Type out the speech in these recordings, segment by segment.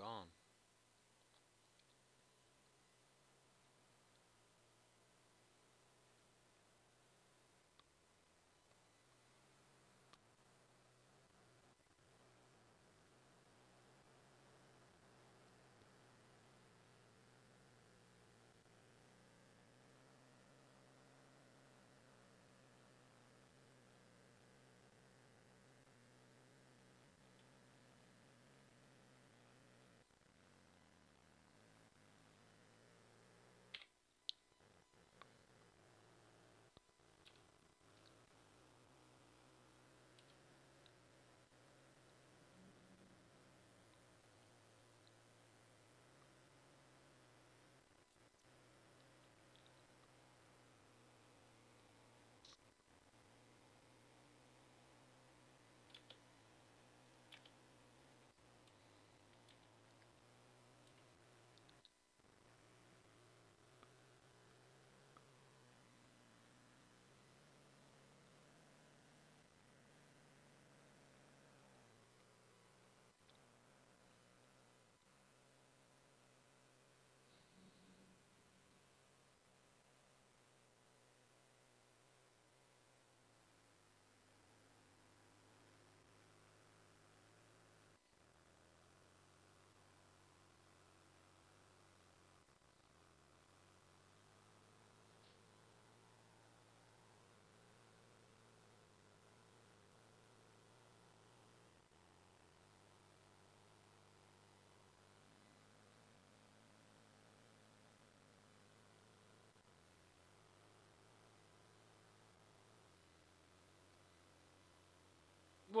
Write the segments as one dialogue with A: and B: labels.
A: gone.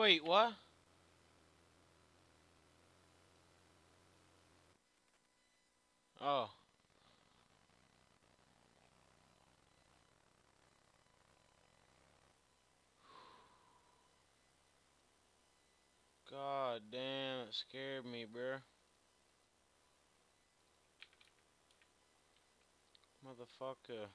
A: Wait, what? Oh. God damn, it scared me, bruh. Motherfucker.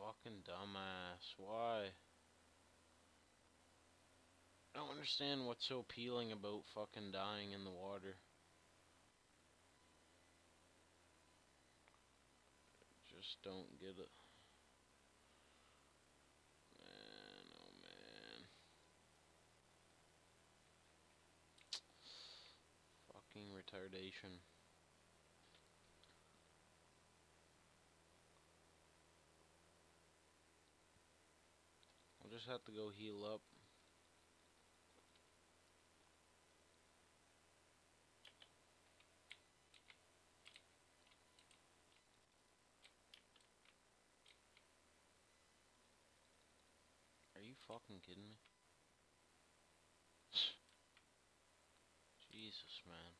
A: Fucking dumbass. Why? I don't understand what's so appealing about fucking dying in the water. Just don't get it. Man, oh man. Fucking retardation. I'll just have to go heal up. Are you fucking kidding me? Jesus, man.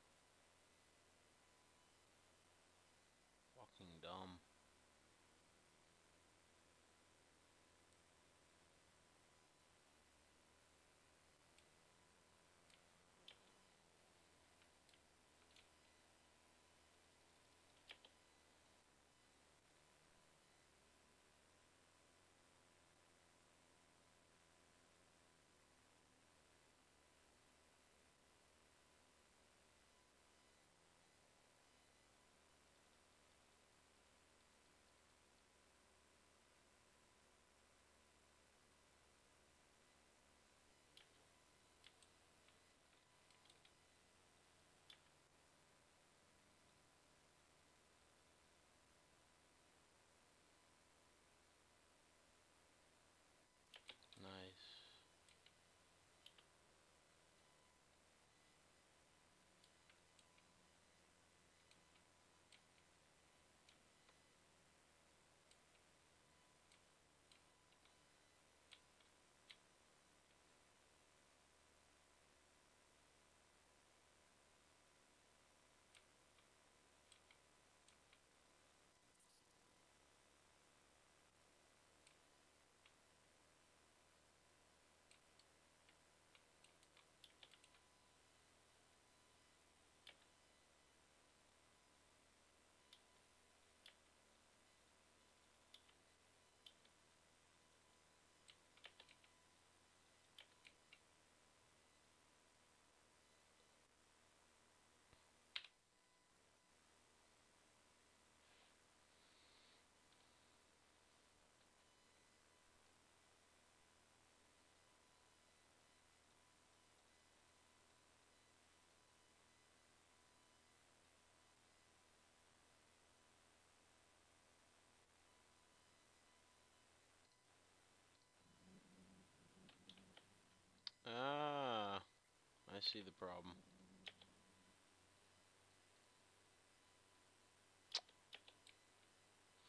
A: I see the problem.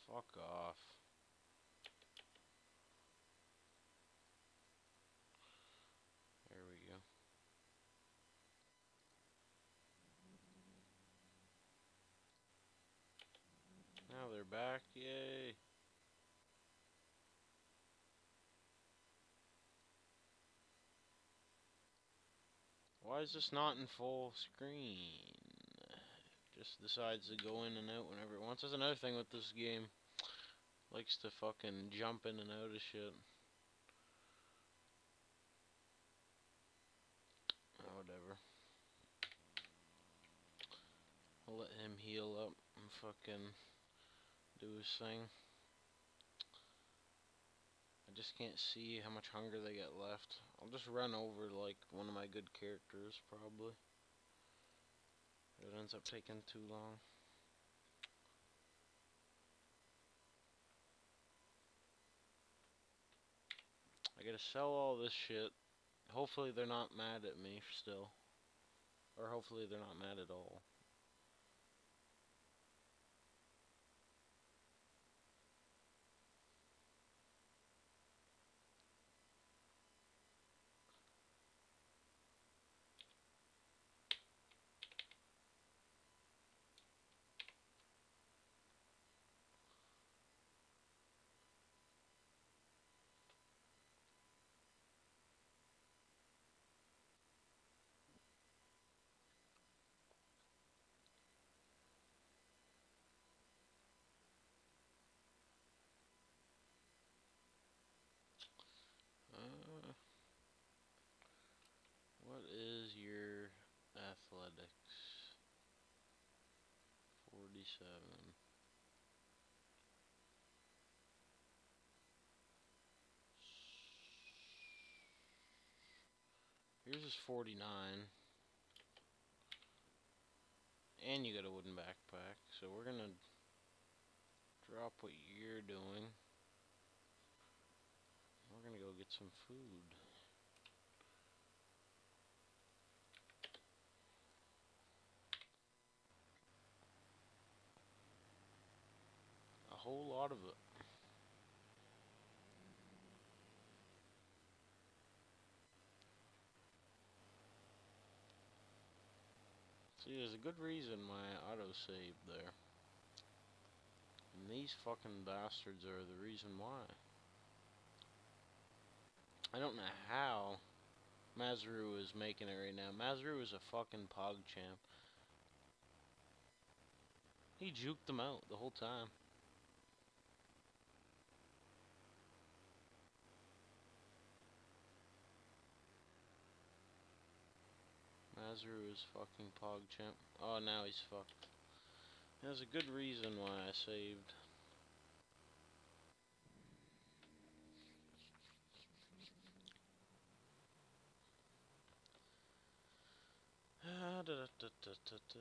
A: Fuck off. There we go. Now they're back, yay! Why is this not in full screen? Just decides to go in and out whenever it wants. That's another thing with this game. Likes to fucking jump in and out of shit. Oh, whatever. I'll let him heal up and fucking do his thing. Just can't see how much hunger they got left. I'll just run over like one of my good characters, probably. It ends up taking too long. I gotta sell all this shit. Hopefully they're not mad at me still. Or hopefully they're not mad at all. Uh, what is your athletics? 47. Um, yours is 49. And you got a wooden backpack, so we're gonna drop what you're doing. We're gonna go get some food. A whole lot of it. See, there's a good reason why I auto-saved there. And these fucking bastards are the reason why. I don't know how Mazru is making it right now. Mazru is a fucking pog champ. He juked them out the whole time. Mazru is fucking pog champ. Oh, now he's fucked. There's a good reason why I saved. Ah, da, da, da, da, da, da.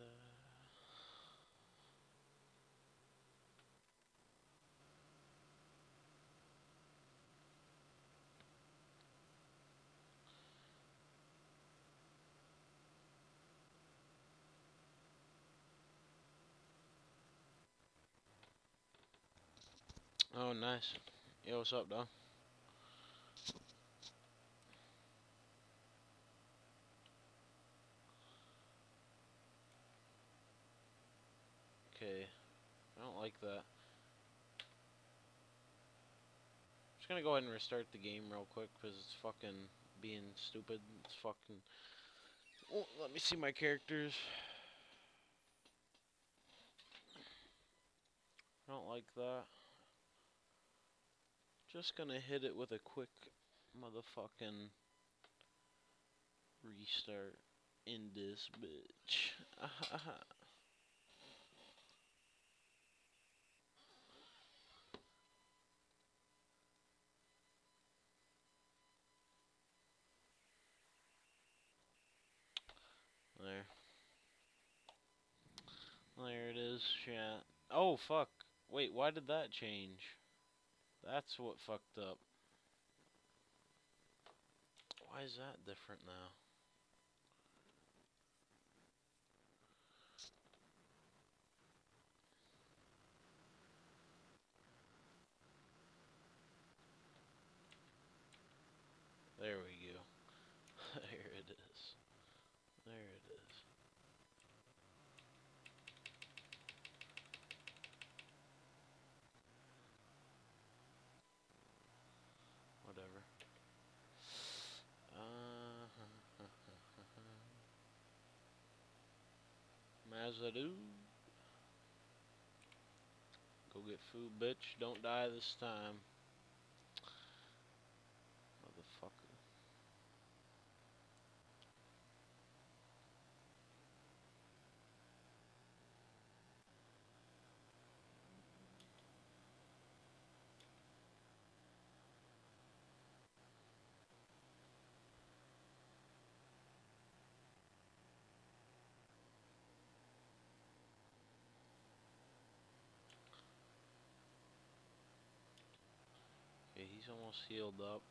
A: Oh, nice. Yo, what's up, dog? Okay. I don't like that. I'm Just gonna go ahead and restart the game real quick because it's fucking being stupid. It's fucking. Oh, let me see my characters. I don't like that. Just gonna hit it with a quick motherfucking restart in this bitch. there. There it is, chat. Oh, fuck. Wait, why did that change? That's what fucked up. Why is that different now? There we I do. Go get food, bitch. Don't die this time. Motherfucker. Okay, he's almost healed up.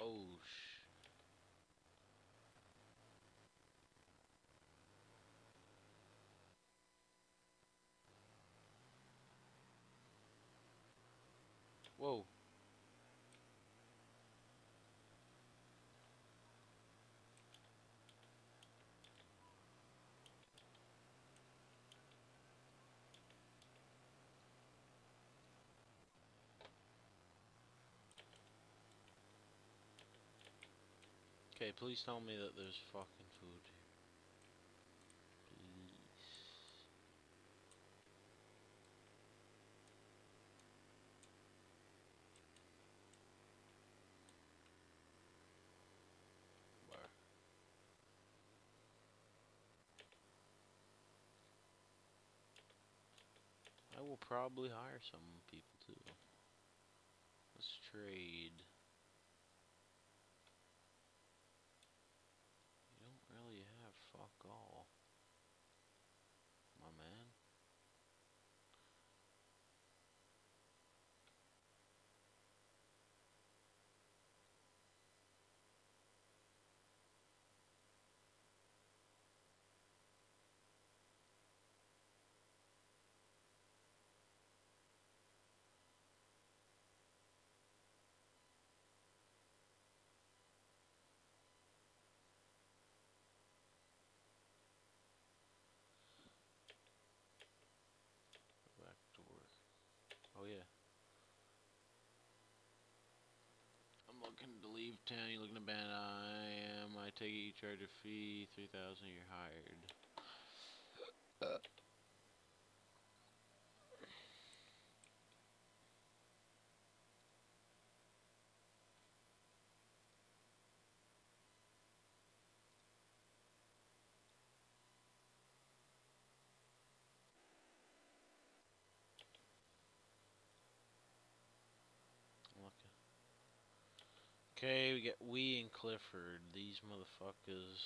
A: Oh, sh. Whoa. Okay, please tell me that there's fucking food here. Please. Where? I will probably hire some people too. Let's trade. You don't really have fuck all. My man. Go back to work. Oh yeah. To leave town. You looking to ban? I am. I take it you charge a fee. Three thousand. You're hired. Okay, we get we and Clifford. These motherfuckers.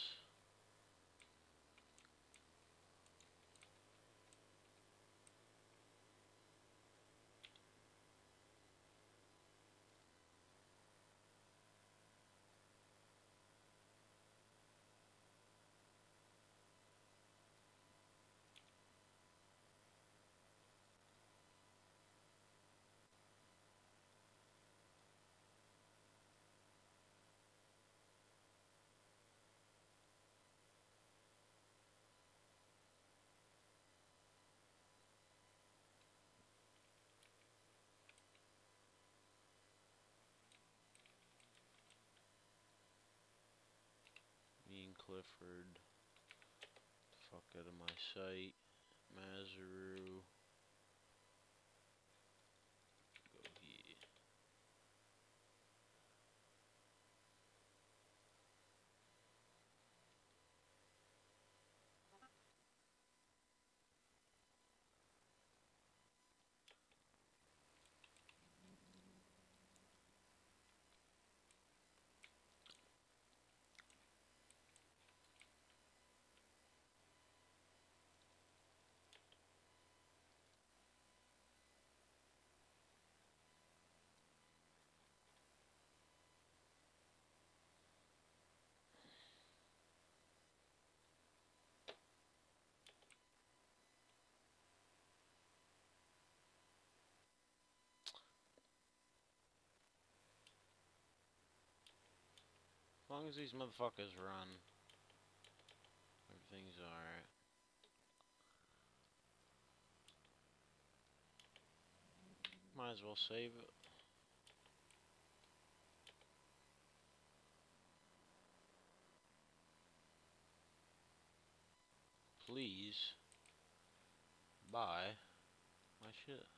A: Me and Clifford. Fuck out of my sight. Mazaru. long as these motherfuckers run, everything's alright. Might as well save it. Please buy my shit.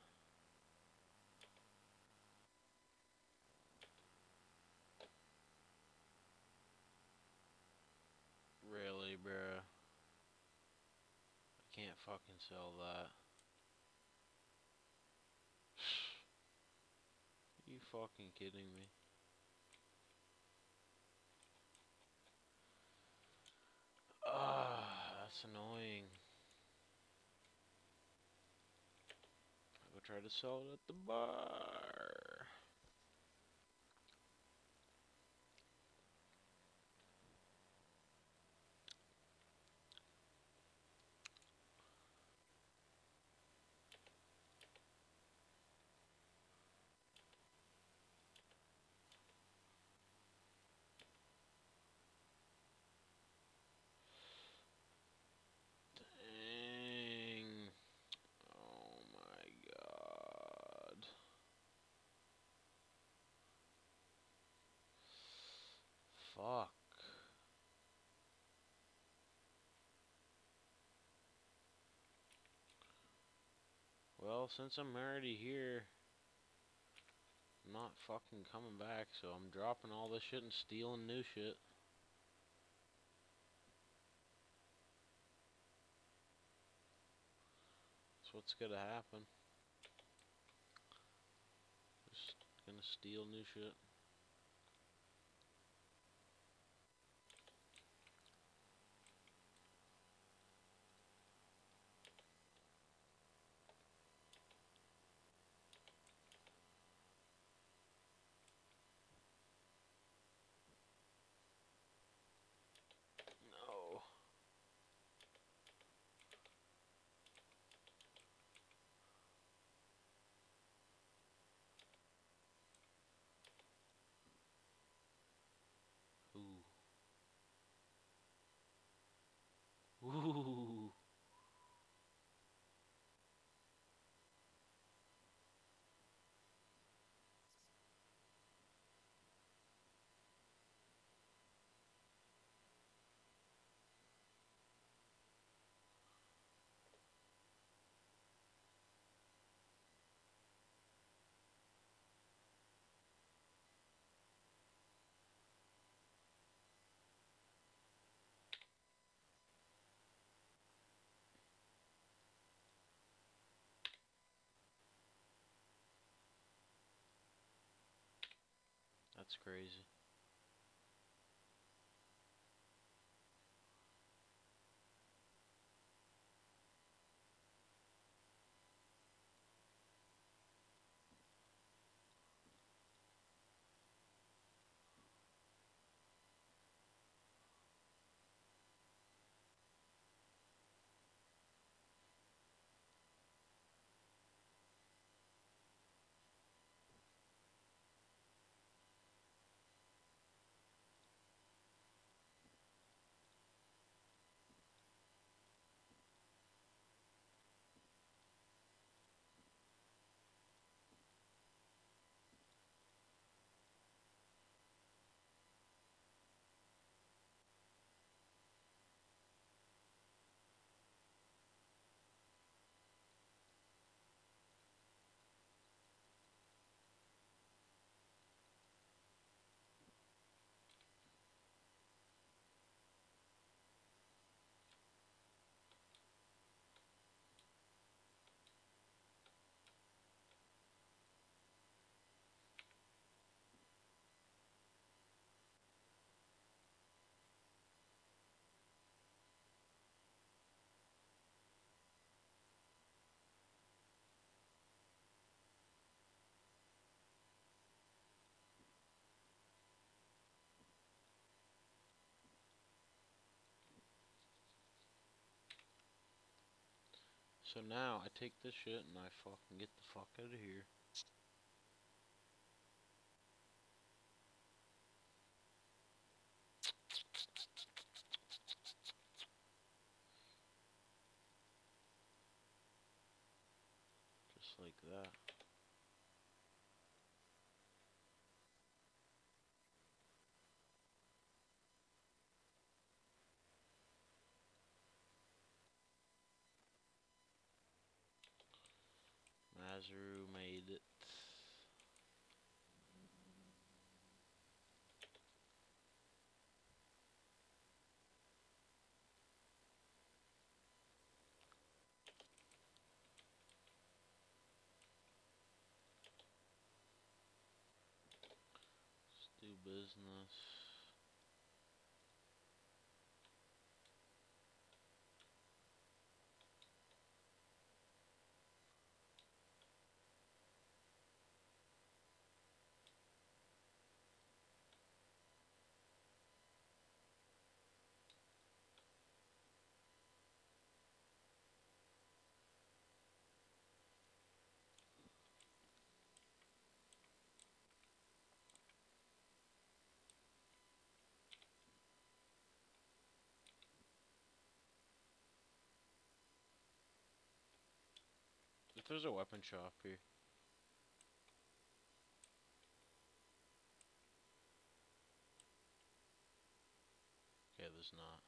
A: Fucking sell that. you fucking kidding me? Ah, that's annoying. I will try to sell it at the bar. Fuck. Well, since I'm already here, I'm not fucking coming back, so I'm dropping all this shit and stealing new shit. That's what's gonna happen. Just gonna steal new shit. That's crazy. So now I take this shit and I fucking get the fuck out of here. Just like that. Mazaru made it. Let's do business. There's a weapon shop here. Okay, there's not.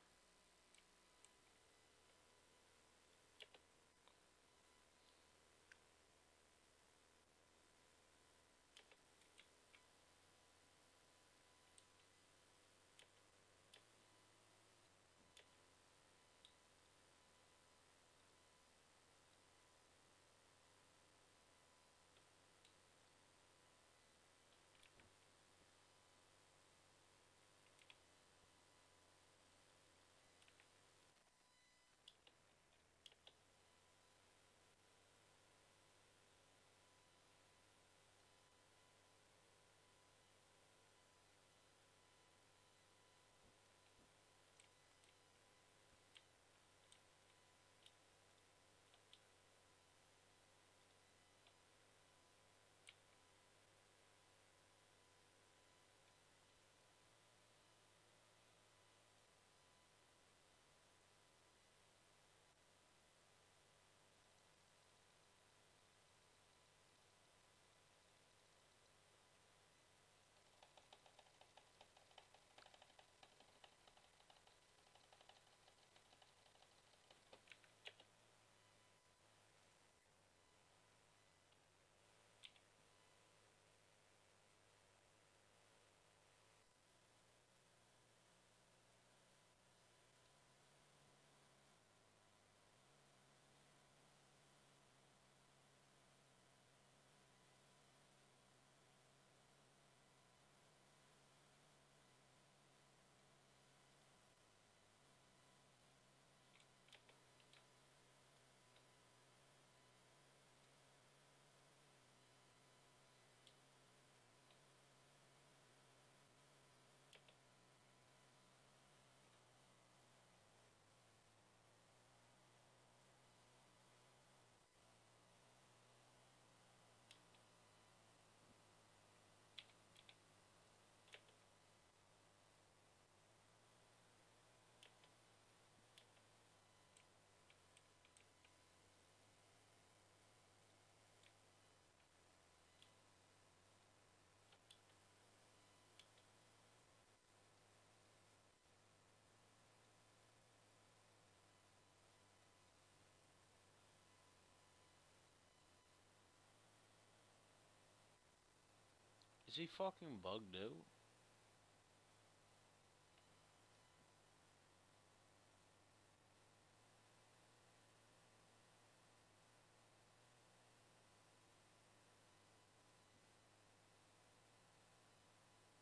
A: Is he fucking bugged out?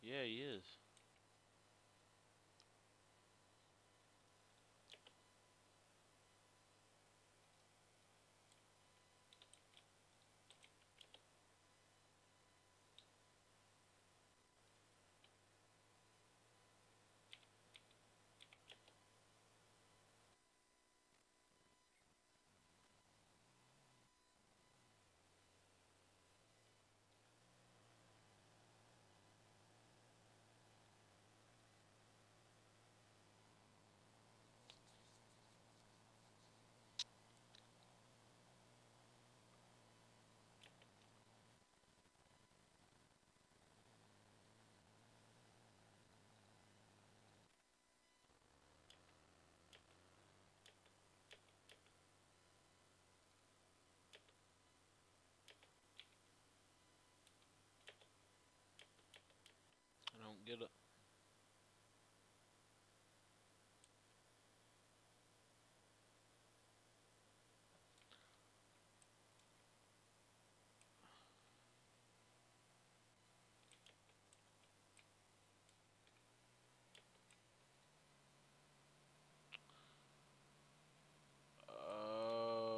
A: Yeah, he is. Get it. Oh.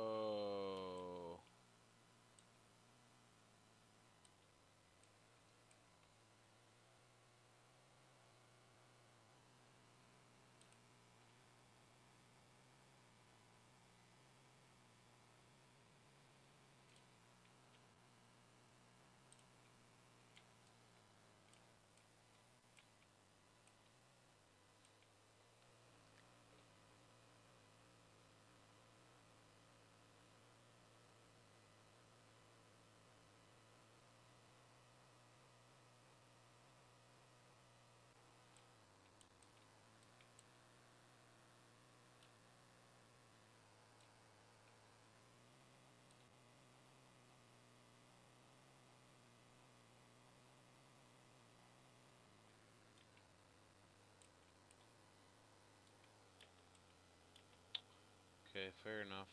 A: Fair enough.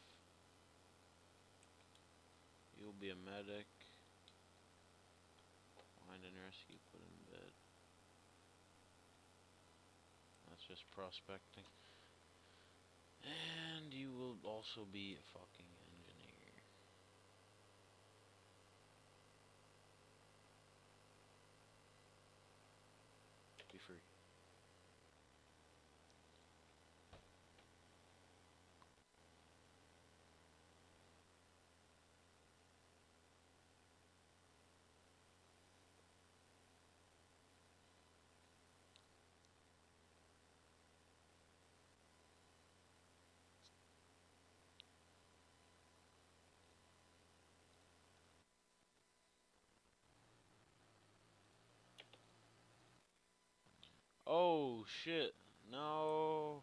A: You'll be a medic. Find and rescue, put in bed. That's just prospecting. And you will also be a fucking Oh shit! No.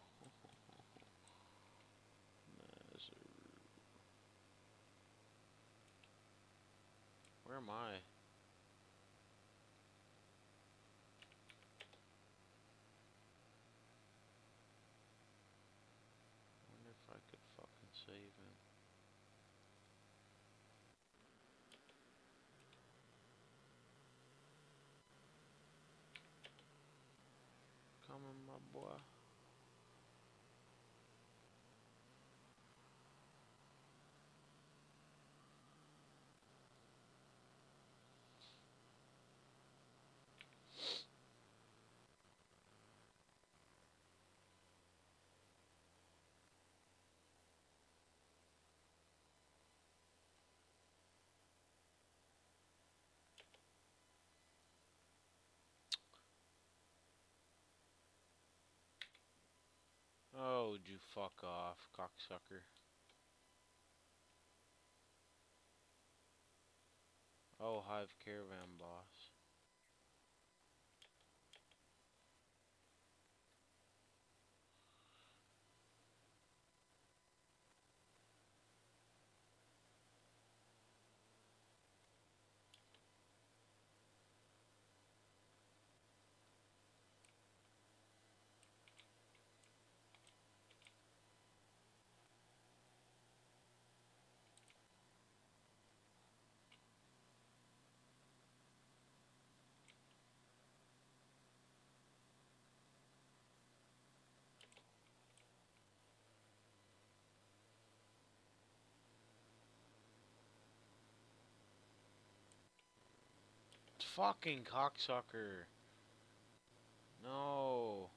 A: Where am I? wonder if I could fucking save him. Coming, my boy. Oh, would you fuck off, cocksucker. Oh, Hive Caravan boss. Fucking cocksucker. No.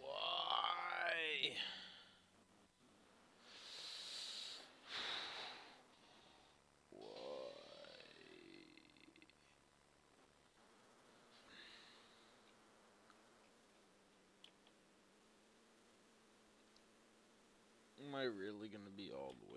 A: Why? Why? Am I really gonna be all the way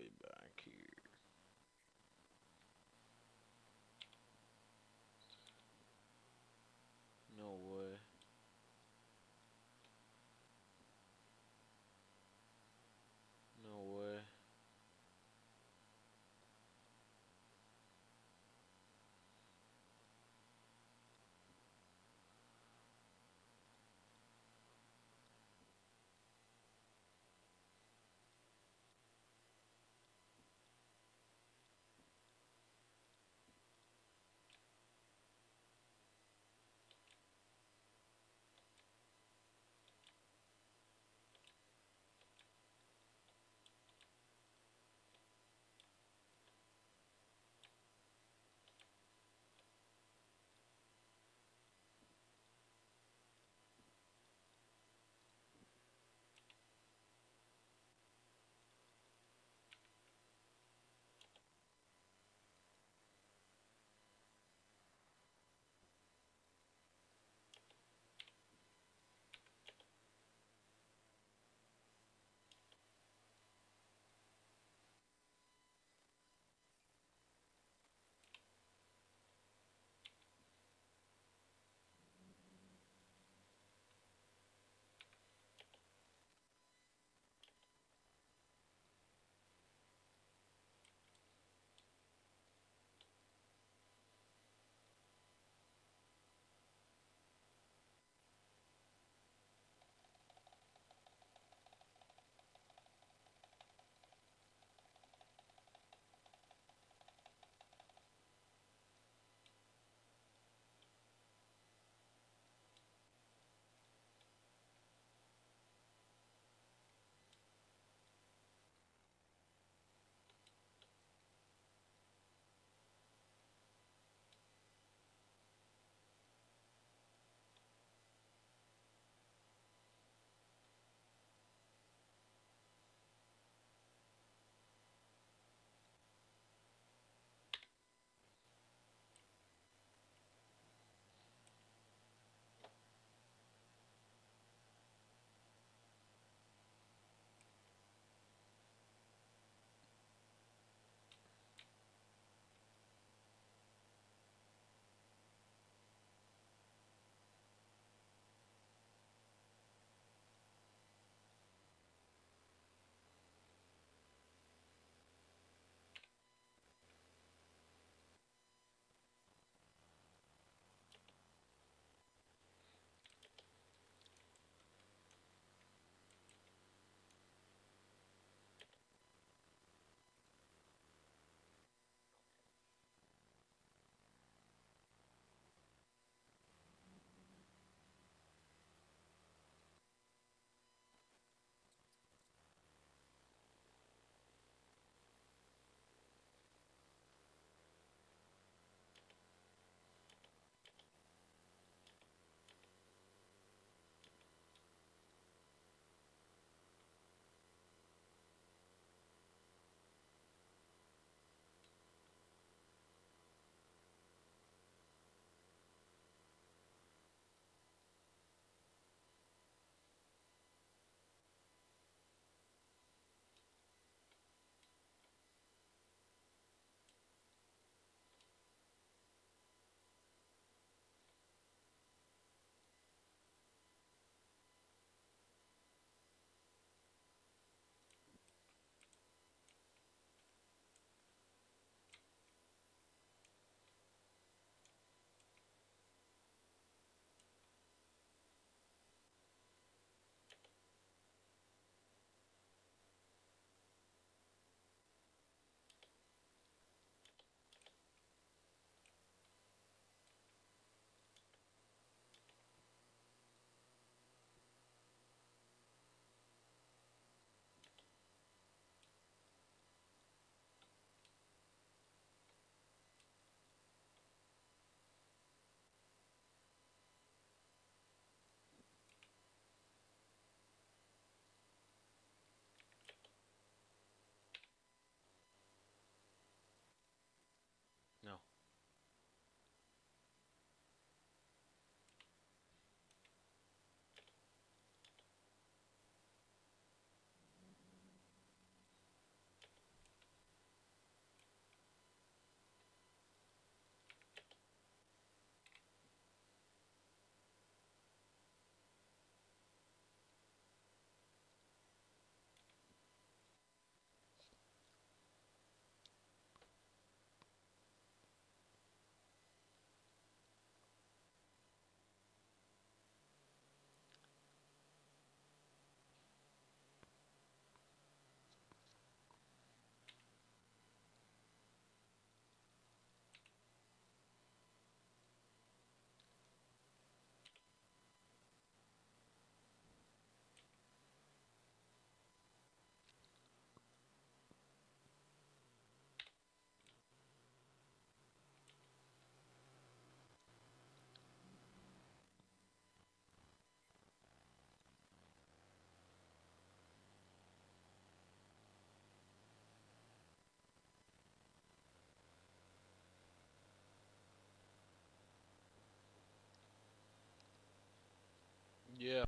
A: Yeah.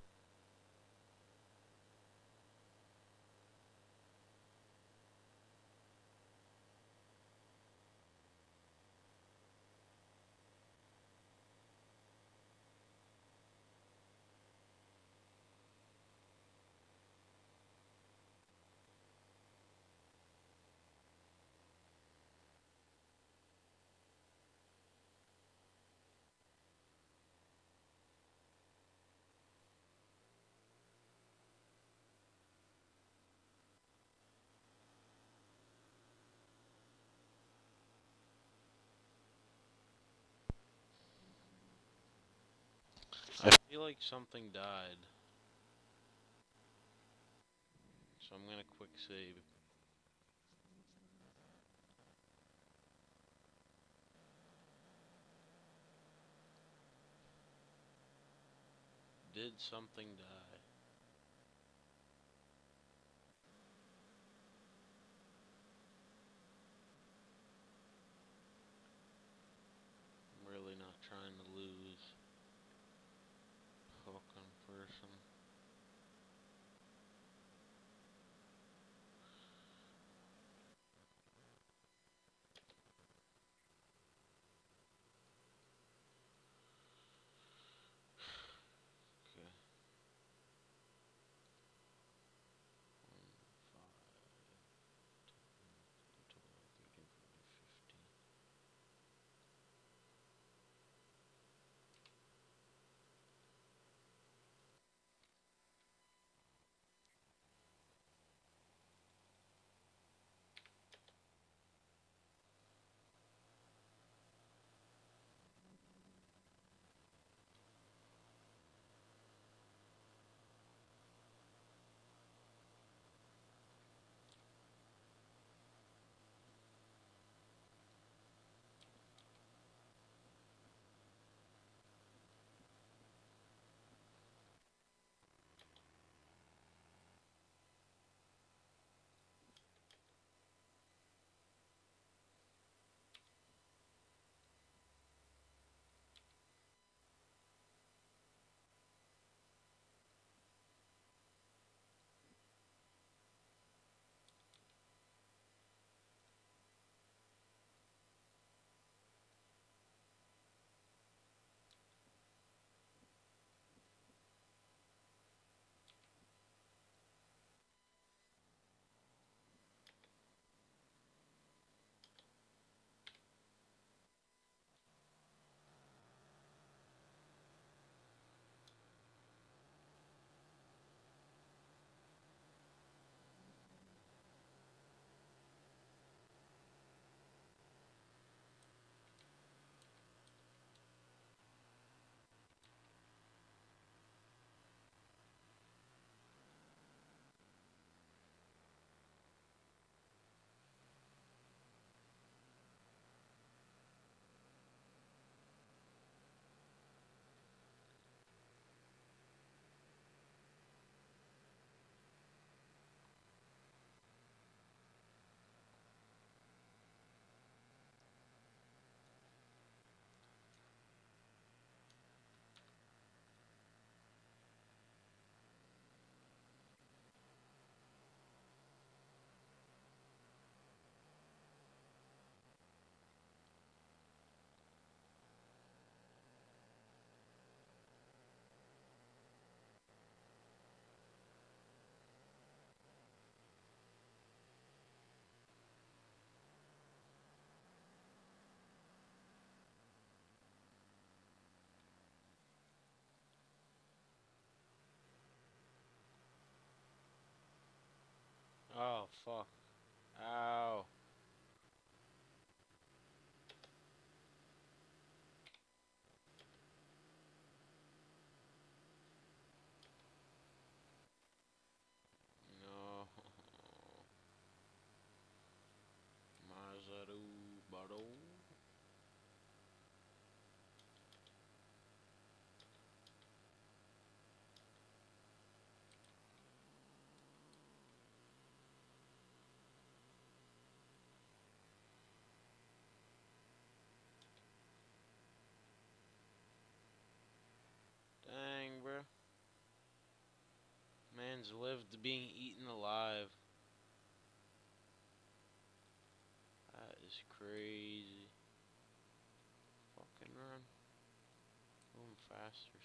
A: I feel like something died. So I'm gonna quick save. Did something die? Fuck. Uh, Ow. No. Mazaru Baro. Man's lived being eaten alive. That is crazy. Fucking run. Going faster,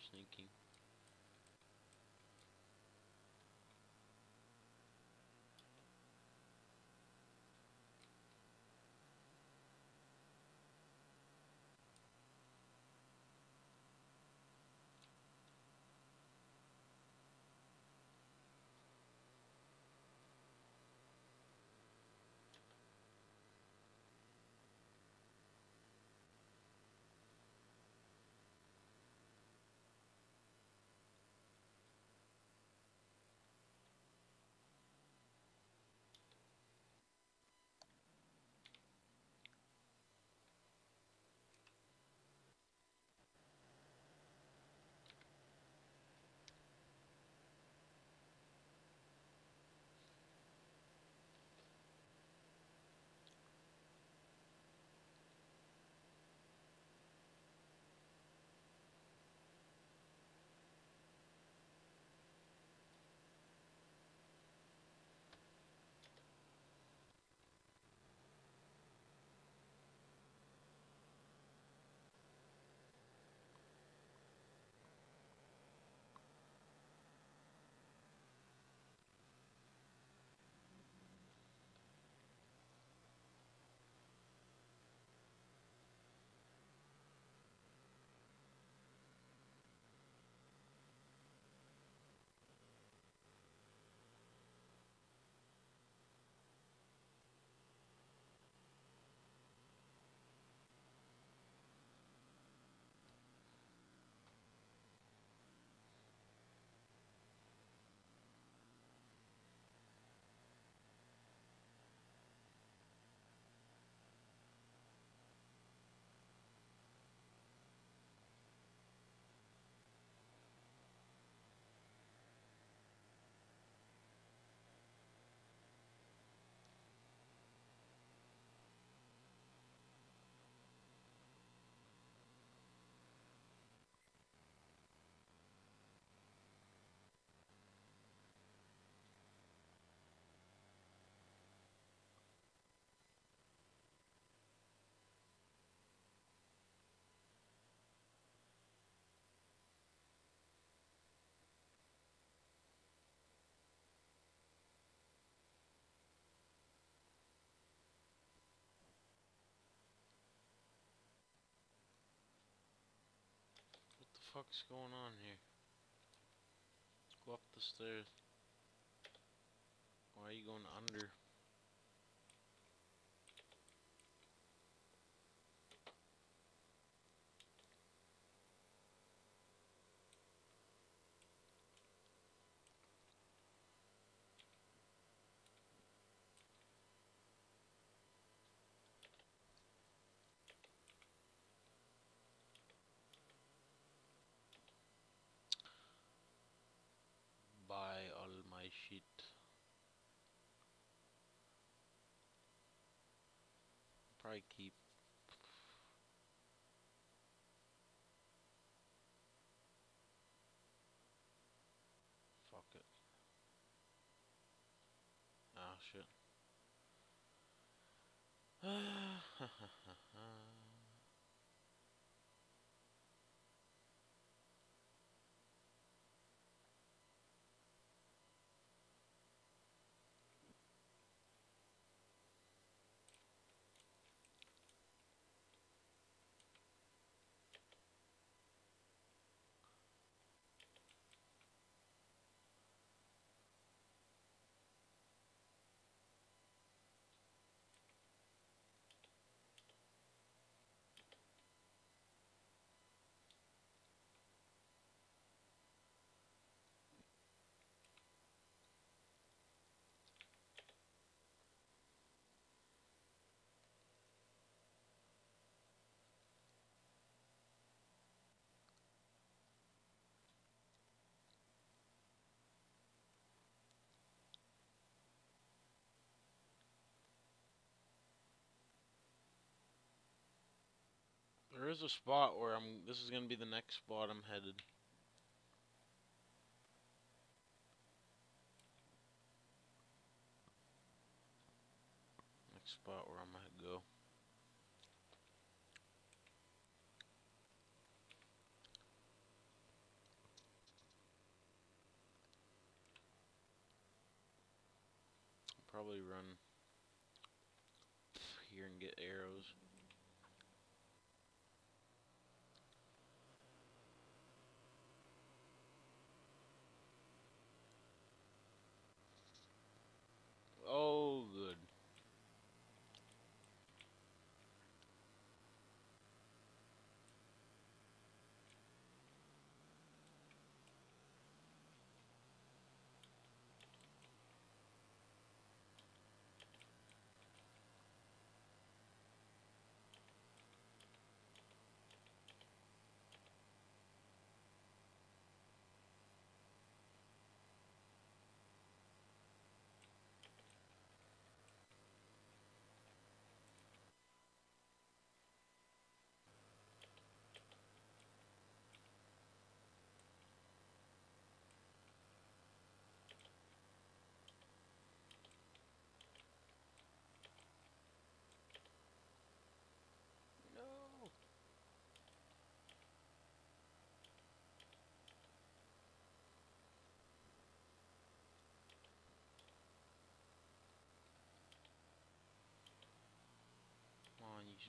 A: fuck's going on here? Let's go up the stairs. Why are you going under? Buy all my shit. Probably keep. Fuck it. Ah, shit. There's a spot where I'm, this is going to be the next spot I'm headed. Next spot where I'm going to go. Probably run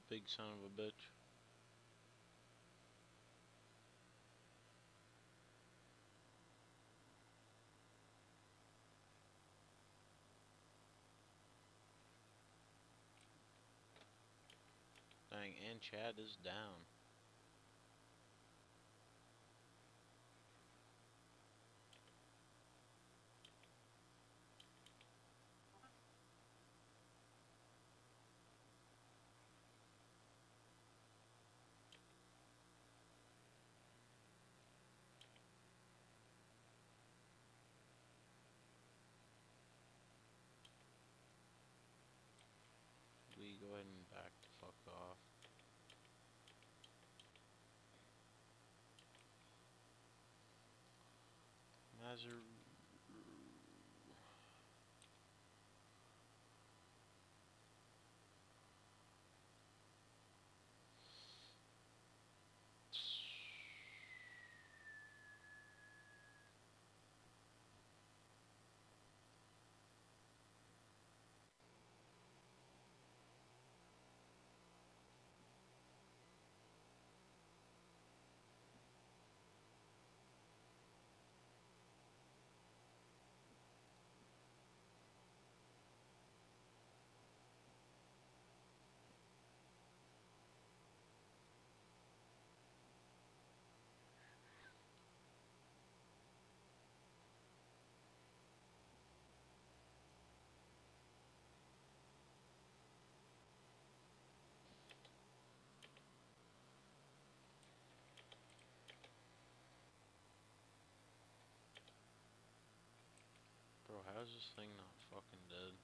A: big son of a bitch. Dang, and Chad is down. We go ahead and back the fuck off. Mazur. Bro, how is this thing not fucking dead?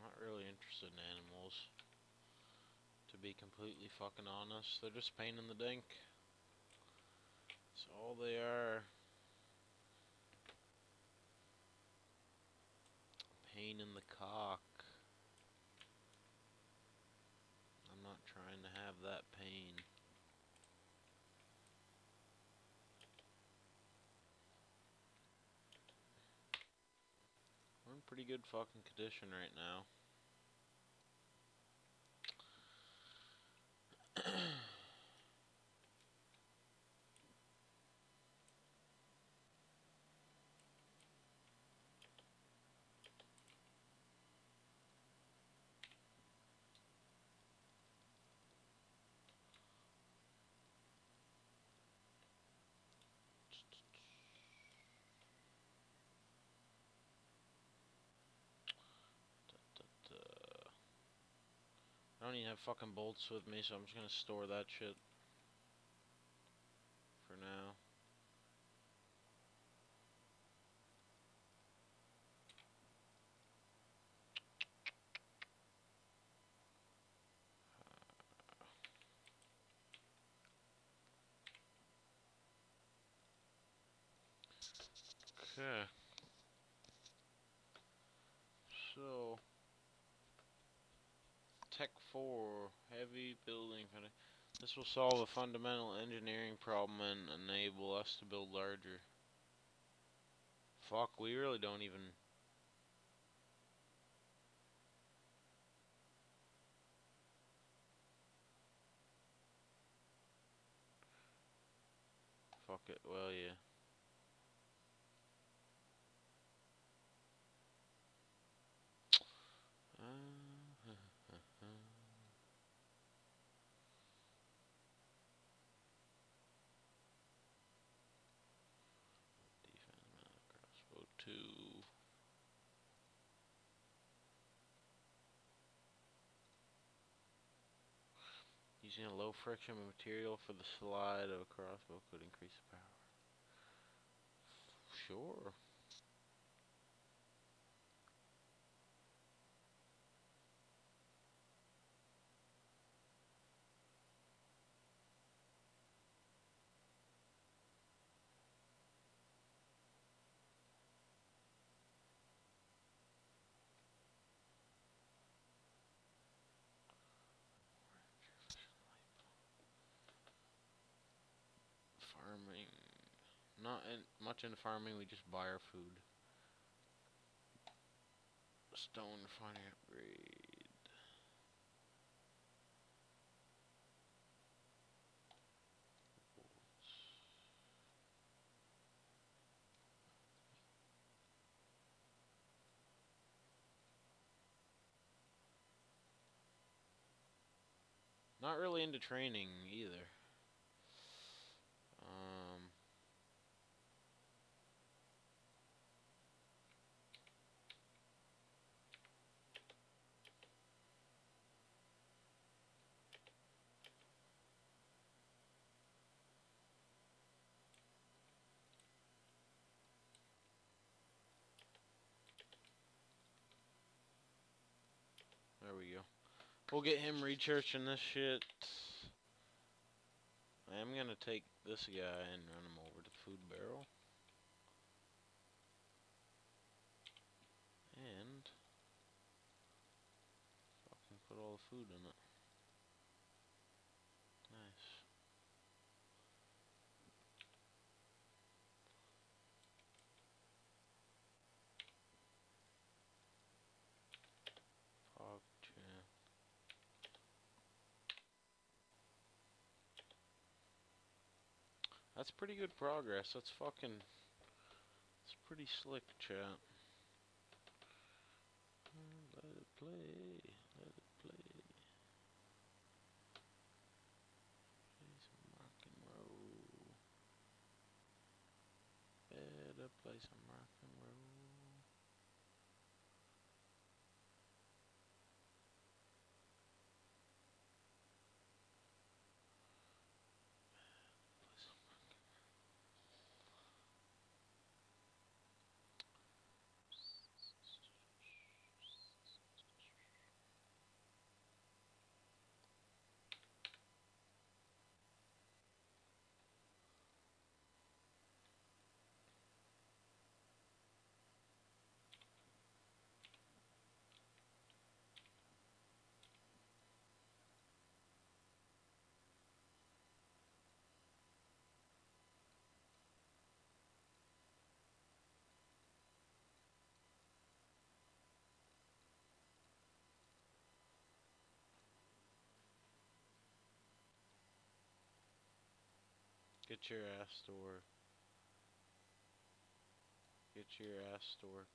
A: Not really animals, to be completely fucking honest. They're just pain in the dink. That's all they are. Pain in the cock. I'm not trying to have that pain. We're in pretty good fucking condition right now. I don't even have fucking bolts with me, so I'm just gonna store that shit for now. Okay. So, Tech 4, heavy building. This will solve a fundamental engineering problem and enable us to build larger. Fuck, we really don't even. Fuck it, well, yeah. Uh, Defense mount crossbow two. Using a low friction material for the slide of a crossbow could increase the power. Sure. Farming. Not in, much into farming, we just buy our food. Stone refining upgrade. Not really into training either. Um, there we go. We'll get him researching this shit. I am gonna take this guy and run him over to the food barrel. And put all the food in it. That's pretty good progress. That's fucking. It's pretty slick, chat. Let it play. Let it play. Play some rock and roll. Better play some rock and roll. Play some rock and Get your ass to work. Get your ass to work.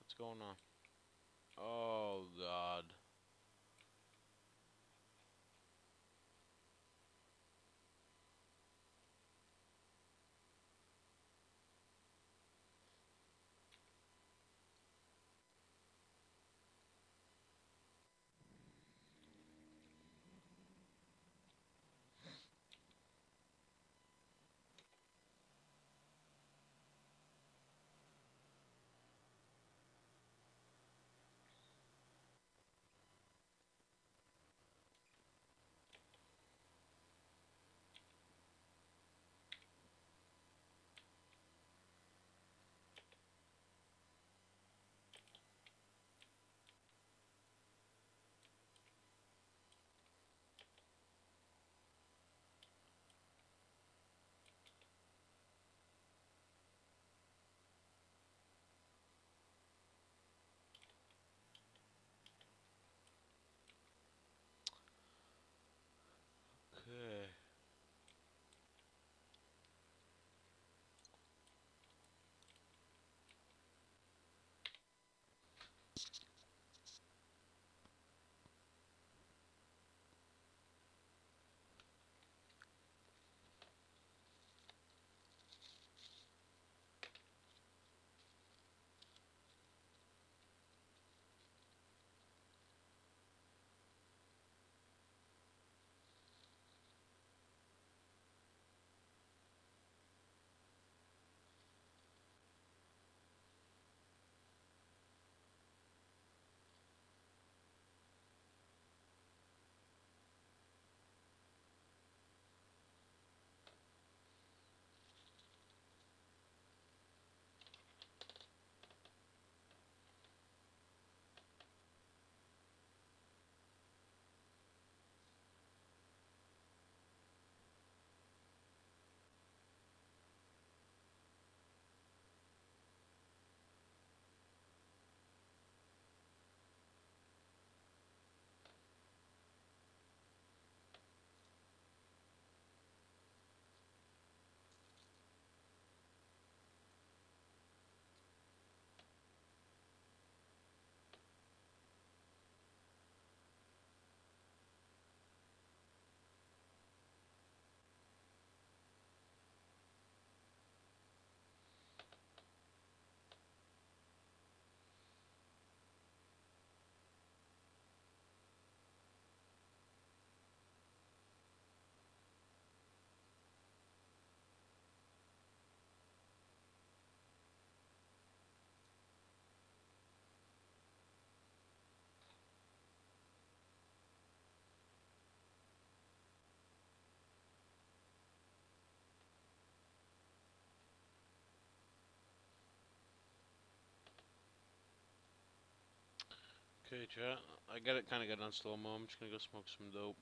A: What's going on? Oh god. Okay, chat. I got it kind of got on slow mo. I'm just gonna go smoke some dope.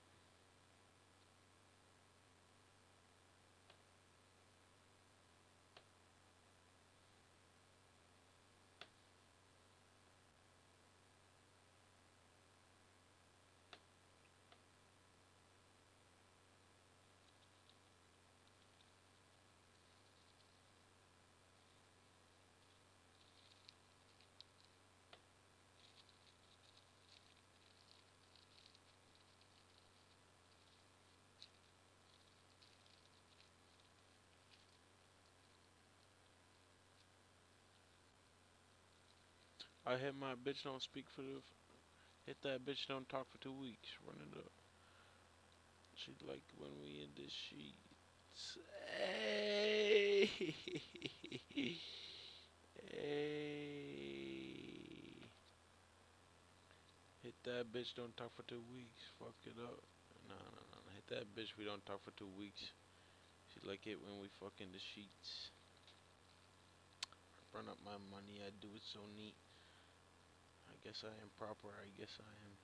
A: I hit my bitch don't speak for the. Hit that bitch don't talk for two weeks. Run it up. She like when we in the sheets. Hey. hey. Hit that bitch don't talk for two weeks. Fuck it up. No, no, no. Hit that bitch we don't talk for two weeks. She like it when we fuck in the sheets. Run up my money, I do it so neat. Guess I am proper, I guess I am.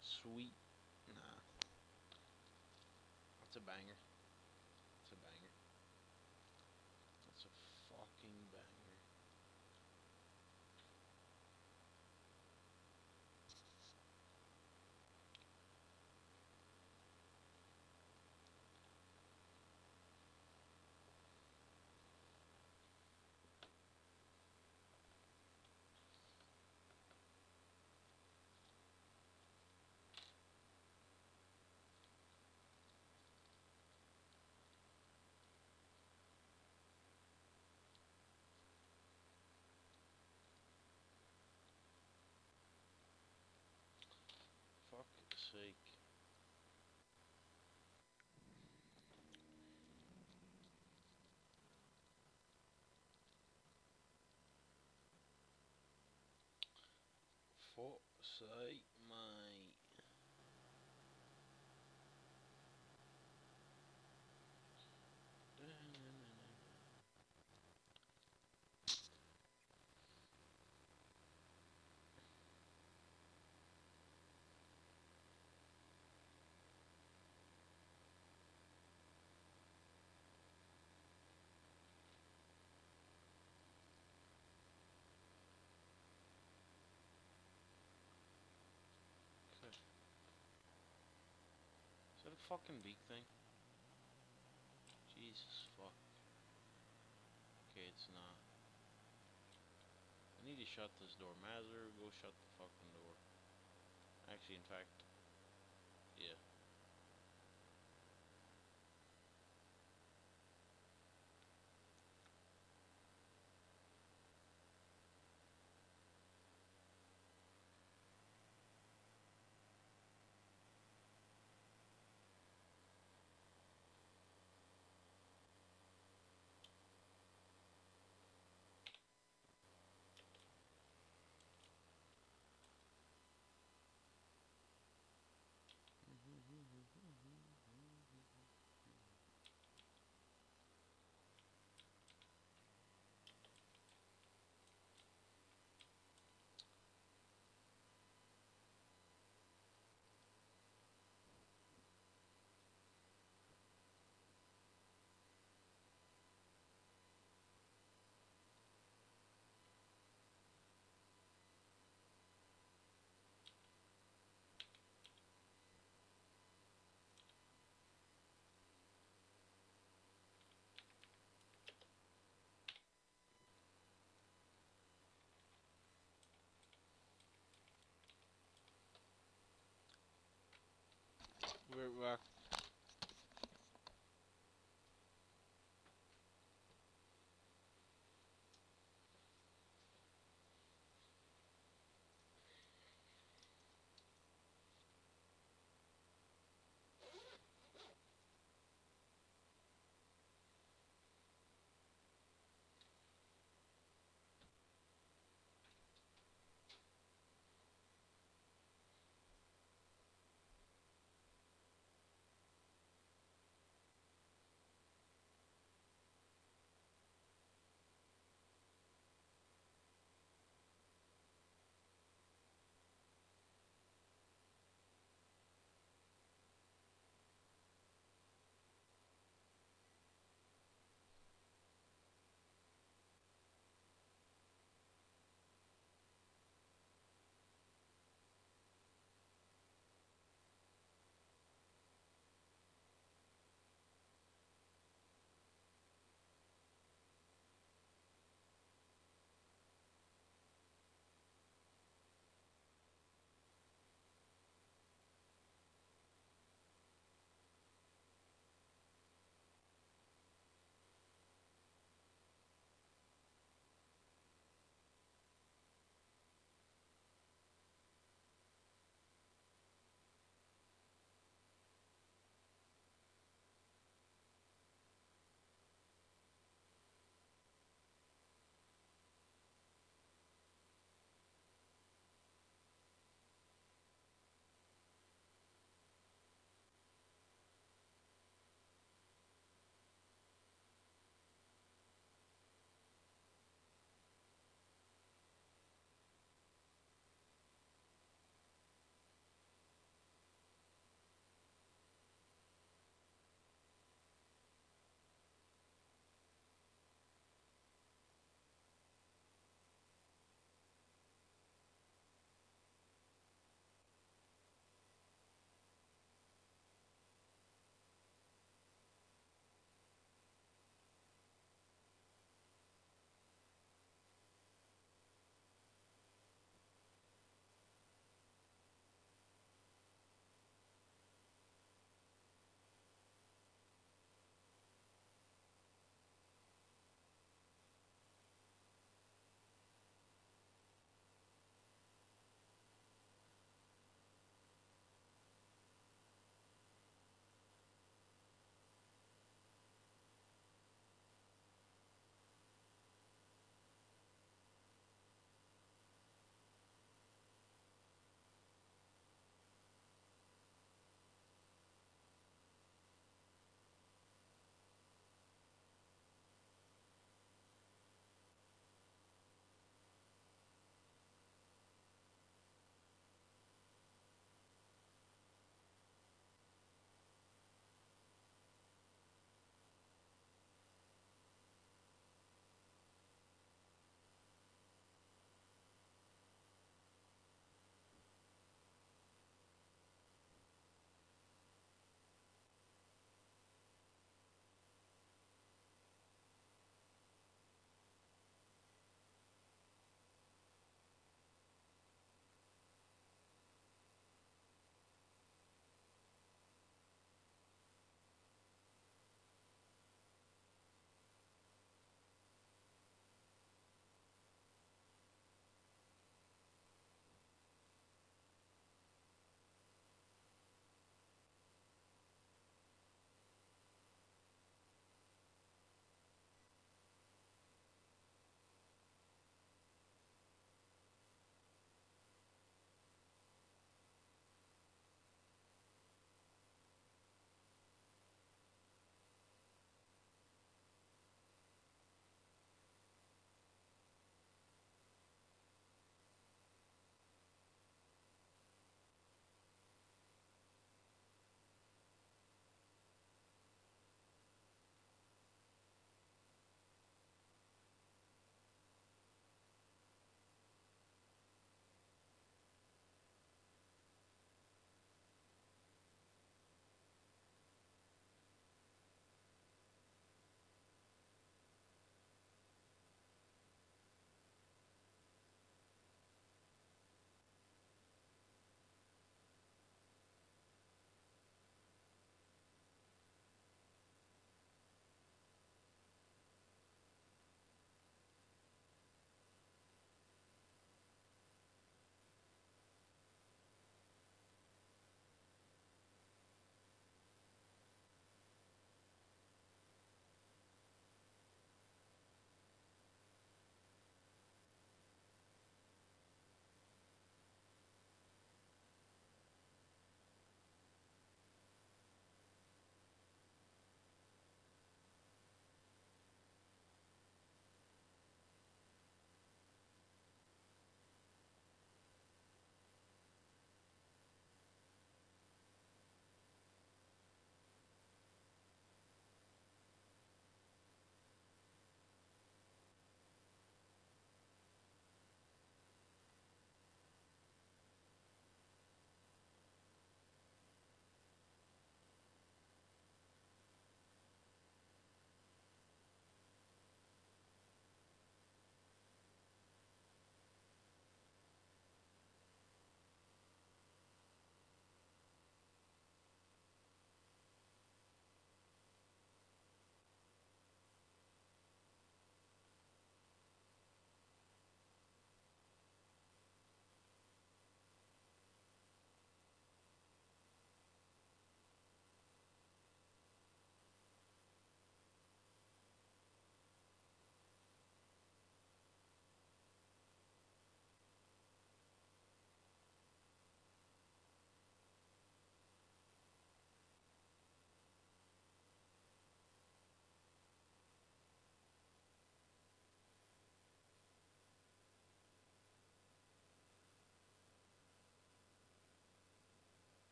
A: Sweet. Nah. That's a banger. Foresight, mate. Fucking beak thing? Jesus fuck. Okay, it's not. I need to shut this door. Mazur, go shut the fucking door. Actually, in fact, yeah. We're back.